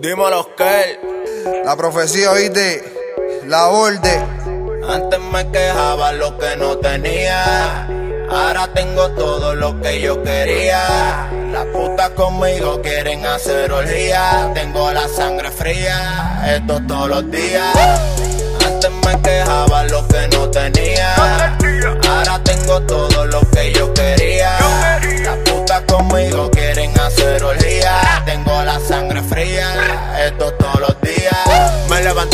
Dímelo, que La profecía, oíste, la orden. Antes me quejaba lo que no tenía. Ahora tengo todo lo que yo quería. Las putas conmigo quieren hacer orgía. Tengo la sangre fría, esto todos los días. Antes me quejaba lo que no tenía. Ahora tengo todo lo que yo quería.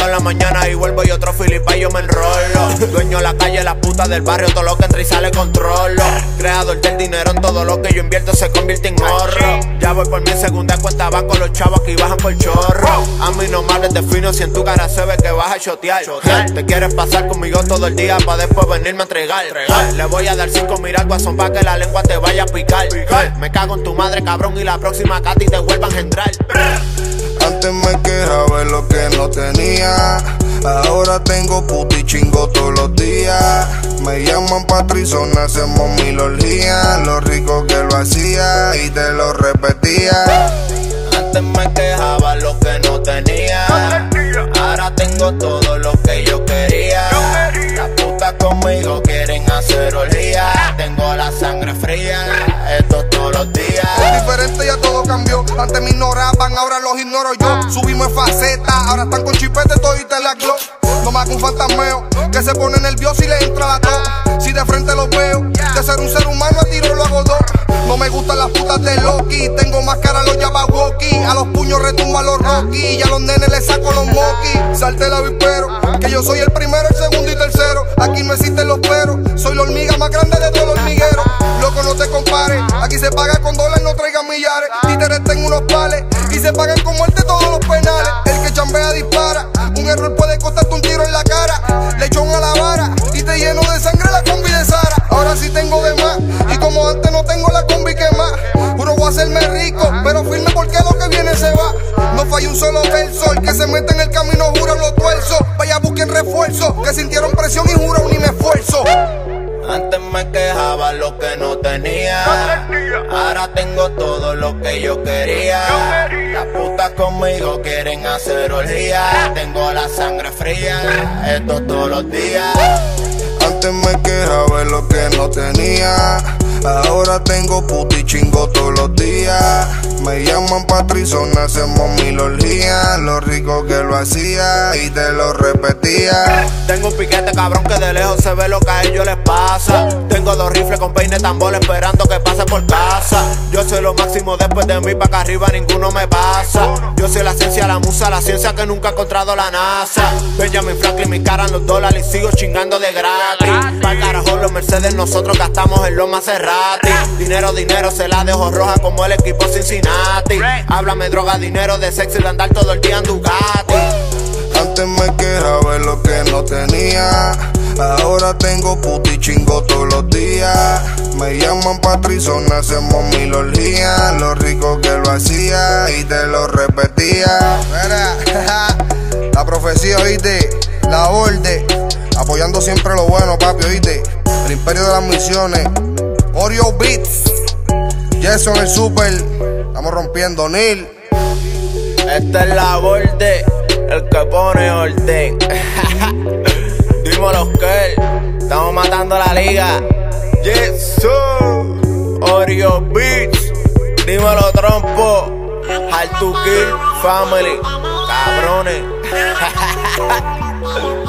En la mañana y vuelvo y otro filipa y yo me enrollo. Dueño de la calle, la puta del barrio, todo lo que entra y sale controlo. Creador del dinero en todo lo que yo invierto se convierte en ahorro. Ya voy por mi segunda cuenta, va con los chavos que bajan por chorro. A mí no me hables de fino si en tu cara se ve que vas a chotear. Te quieres pasar conmigo todo el día para después venirme a entregar. Le voy a dar cinco miras guasón pa' que la lengua te vaya a picar. Me cago en tu madre, cabrón, y la próxima Katy te vuelva a engendrar. Antes me quejaba de lo que no tenía. Ahora tengo puti chingo todos los días. Me llaman Patrizona, hacemos mil orgías. Lo rico que lo hacía y te lo repetía. Antes me quejaba lo que no tenía. Ahora tengo todo lo que yo quería. Las putas conmigo quieren hacer orgía. Tengo la sangre fría, cambió. Antes me ignoraban, ahora los ignoro yo. Subimos en faceta, ahora están con chipete, todo y te la glow. No me hago un fantasmeo, que se pone nervioso y le entra la tos. Si de frente los veo, de ser un ser humano a tiro lo hago dos. No me gustan las putas de Loki, tengo más cara a los Yabawokis. A los puños retumba los Rocky, y a los nenes les saco los Moki. Salte la vispero, que yo soy el primero, el segundo y tercero. Aquí no existen los peros, soy la hormiga más grande de se paga con dólares, no traigan millares. Títeres tengo unos pales, y se pagan con muerte todos los penales. El que chambea dispara, un error puede costarte un tiro en la cara. Lechón a la vara, y te lleno de sangre la combi de Sara. Ahora sí tengo de más, y como antes no tengo la combi que más. Juro voy a hacerme rico, pero firme porque lo que viene se va. No falla un solo verso, el que se mete en el camino jura los tuerzo. Vaya busquen refuerzo, que sintieron presión y juro ni Ahora tengo todo lo que yo quería. Las putas conmigo quieren hacer orgía. Tengo la sangre fría, esto todos los días. Antes me quejaba de lo que no tenía. Ahora tengo puti chingo todos los días. Me llaman Patrizona, hacemos mil orgías. Lo rico que lo hacía y te lo repetía. Tengo un piquete cabrón que de lejos se ve lo que a ellos les pasa. Tengo dos rifles con peine tambor esperando que pase por casa. Soy lo máximo después de mí, pa' acá arriba ninguno me pasa. Yo soy la ciencia, la musa, la ciencia que nunca ha encontrado la NASA. Benjamin Franklin, mi cara en los dólares y sigo chingando de gratis. Pa'l carajo, los Mercedes, nosotros gastamos en los Maserati. Dinero, dinero, se la dejo roja como el equipo Cincinnati. Háblame droga, dinero de sexo y de andar todo el día en Ducati. Antes me quejaba de lo que no tenía. Ahora tengo puti chingo todos los días. Me llaman Patrizona, hacemos mil orgías. Lo rico que lo hacía y te lo repetía. Mira, la profecía, oíste, la orden. Apoyando siempre lo bueno, papi, oíste. El imperio de las misiones. Oreo Beats. Jason el super. Estamos rompiendo, Neil. Esta es la borde, el que pone orden. Dímelo que estamos matando la liga. Yes, sir. Oreo Beats, dímelo trompo. Hard to kill family, cabrones.